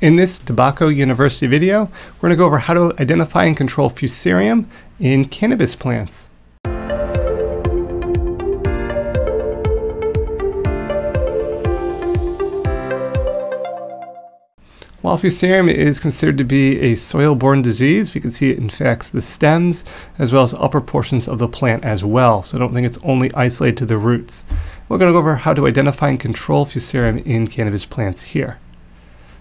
In this DeBacco University video, we're going to go over how to identify and control fusarium in cannabis plants. While fusarium is considered to be a soil-borne disease, we can see it infects the stems as well as upper portions of the plant as well. So I don't think it's only isolated to the roots. We're going to go over how to identify and control fusarium in cannabis plants here.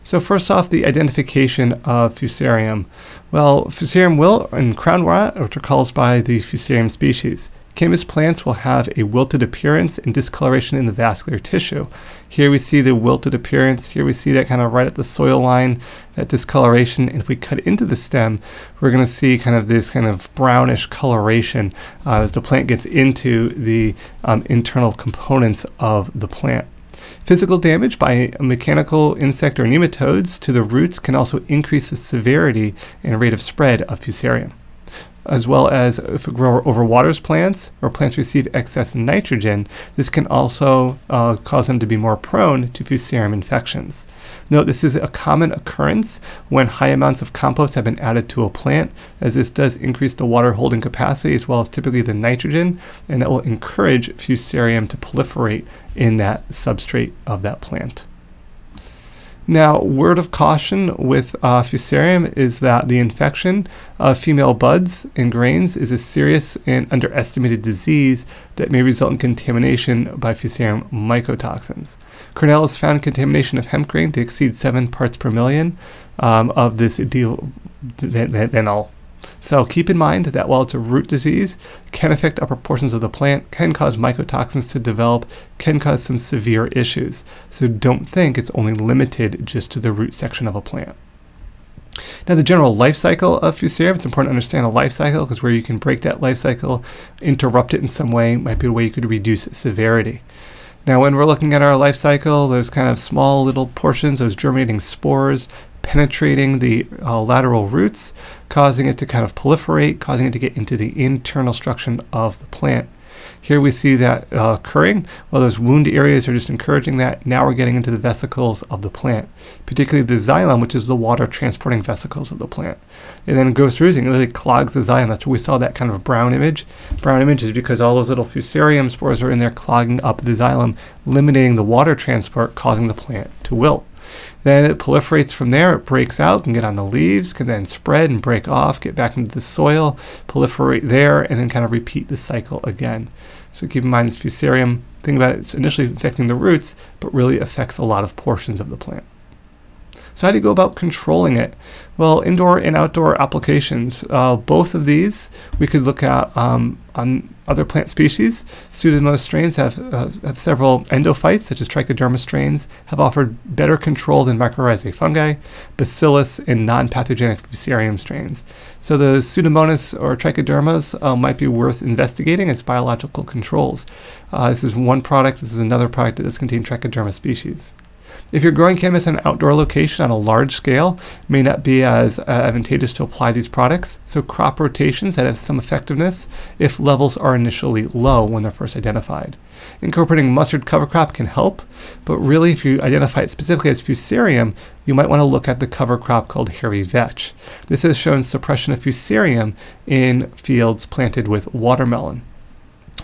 So first off, the identification of Fusarium. Well, Fusarium wilt and crown rot, which are caused by the Fusarium species. Cannabis plants will have a wilted appearance and discoloration in the vascular tissue. Here we see the wilted appearance. Here we see that kind of right at the soil line, that discoloration. And if we cut into the stem, we're going to see kind of this kind of brownish coloration uh, as the plant gets into the um, internal components of the plant. Physical damage by mechanical insect or nematodes to the roots can also increase the severity and rate of spread of fusarium as well as if it grow over waters plants or plants receive excess nitrogen, this can also uh, cause them to be more prone to fusarium infections. Note this is a common occurrence when high amounts of compost have been added to a plant, as this does increase the water holding capacity as well as typically the nitrogen, and that will encourage fusarium to proliferate in that substrate of that plant. Now, word of caution with uh, fusarium is that the infection of female buds and grains is a serious and underestimated disease that may result in contamination by fusarium mycotoxins. Cornell has found contamination of hemp grain to exceed 7 parts per million um, of this all. So keep in mind that while it's a root disease, can affect upper portions of the plant, can cause mycotoxins to develop, can cause some severe issues. So don't think it's only limited just to the root section of a plant. Now the general life cycle of fusarium, it's important to understand a life cycle because where you can break that life cycle, interrupt it in some way, might be a way you could reduce severity. Now when we're looking at our life cycle, those kind of small little portions, those germinating spores, penetrating the uh, lateral roots, causing it to kind of proliferate, causing it to get into the internal structure of the plant. Here we see that uh, occurring. Well, those wound areas are just encouraging that. Now we're getting into the vesicles of the plant, particularly the xylem, which is the water transporting vesicles of the plant. And then it goes through and it really clogs the xylem. That's why we saw that kind of brown image. Brown image is because all those little fusarium spores are in there clogging up the xylem, limiting the water transport, causing the plant to wilt. Then it proliferates from there, it breaks out, can get on the leaves, can then spread and break off, get back into the soil, proliferate there, and then kind of repeat the cycle again. So keep in mind this fusarium, think about it, it's initially affecting the roots, but really affects a lot of portions of the plant. So how do you go about controlling it? Well, indoor and outdoor applications, uh, both of these we could look at um, on other plant species. Pseudomonas strains have, uh, have several endophytes, such as trichoderma strains, have offered better control than mycorrhizae fungi, bacillus, and non-pathogenic fusarium strains. So the Pseudomonas or trichodermas uh, might be worth investigating as biological controls. Uh, this is one product, this is another product that does contain trichoderma species. If you're growing cannabis in an outdoor location on a large scale, may not be as uh, advantageous to apply these products. So crop rotations that have some effectiveness if levels are initially low when they're first identified. Incorporating mustard cover crop can help, but really if you identify it specifically as fusarium, you might want to look at the cover crop called hairy vetch. This has shown suppression of fusarium in fields planted with watermelon.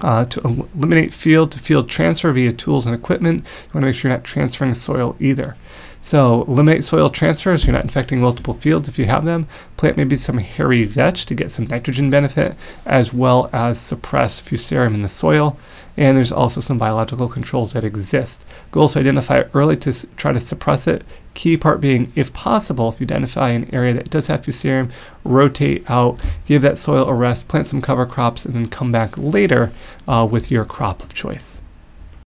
Uh, to eliminate field to field transfer via tools and equipment, you want to make sure you're not transferring soil either. So eliminate soil transfer so you're not infecting multiple fields if you have them. Plant maybe some hairy vetch to get some nitrogen benefit, as well as suppress fusarium in the soil. And there's also some biological controls that exist. Goals to identify early to try to suppress it. Key part being, if possible, if you identify an area that does have fusarium, rotate out, give that soil a rest, plant some cover crops, and then come back later uh, with your crop of choice.